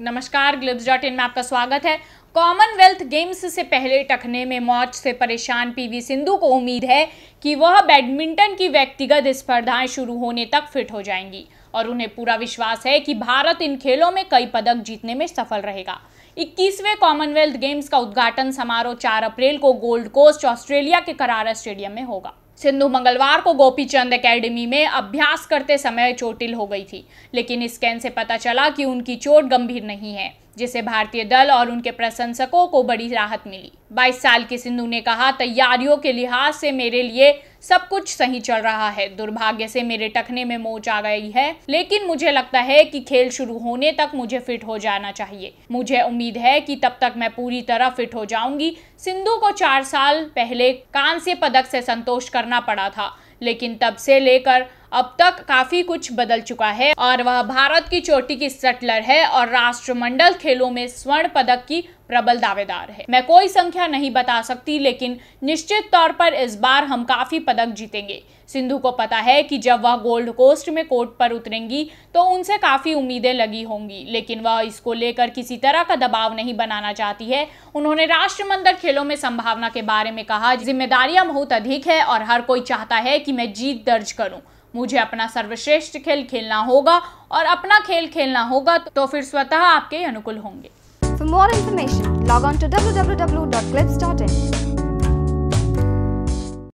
नमस्कार ग्लिब्स dot in में आपका स्वागत है। कॉमनवेल्थ गेम्स से पहले टखने में मौत से परेशान पीवी सिंधु को उम्मीद है कि वह बैडमिंटन की व्यक्तिगत स्पर्धाएँ शुरू होने तक फिट हो जाएँगी और उन्हें पूरा विश्वास है कि भारत इन खेलों में कई पदक जीतने में सफल रहेगा। 21वें कॉमनवेल्थ गेम्स का उद्घाटन समारोह 4 अप्रैल को गोल्ड कोस्ट ऑस्ट्रेलिया के करारा स्टेडियम में होगा। सिंधु मंगलवार को गोपीचंद एकेडमी में अभ्यास करते समय चोटिल हो गई थी, लेकिन स्कैन से पता चला कि उनकी चोट गंभीर नहीं है जिसे भारतीय दल और उनके प्रशंसकों को बड़ी राहत मिली। 22 साल की सिंधु ने कहा, तैयारियों के लिहाज से मेरे लिए सब कुछ सही चल रहा है। दुर्भाग्य से मेरे टखने में मोच आ गई है। लेकिन मुझे लगता है कि खेल शुरू होने तक मुझे फिट हो जाना चाहिए। मुझे उम्मीद है कि तब तक मैं पूरी तरह फिट हो जाऊँगी। सिंधु को चार साल पहले कांस्य पदक से संतोष करना पड़ा था। लेकिन तब से लेकर अब तक काफ़ी कुछ बदल चुका है और वह भारत की चोटी की सटलर है और राष्ट्रमंडल खेलों में स्वर्ण पदक की प्रबल दावेदार है। मैं कोई संख्या नहीं बता सकती, लेकिन निश्चित तौर पर इस बार हम काफ़ी पदक जीतेंगे। सिंधु को पता है कि जब वह गोल्ड कोस्ट में कोर्ट पर उतरेंगी तो उनसे काफ़ी उम्मीदें लगी होंगी। लेकिन वह इसको लेकर किसी तरह का दबाव नहीं बनाना चाहती है। उन्होंने राष्ट्रमंडल खेलों में संभावना के बारे में कहा, जिम्मेदारियाँ बहुत अधिक है और हर कोई चाहता है कि मैं जीत दर्ज करूँ। मुझे अपना सर्वश्रेष्ठ खेल खेलना होगा और अपना खेल खेलना होगा तो फिर स्वतः आपके अनुकूल होंगे। For more information, log on to www.clips.in.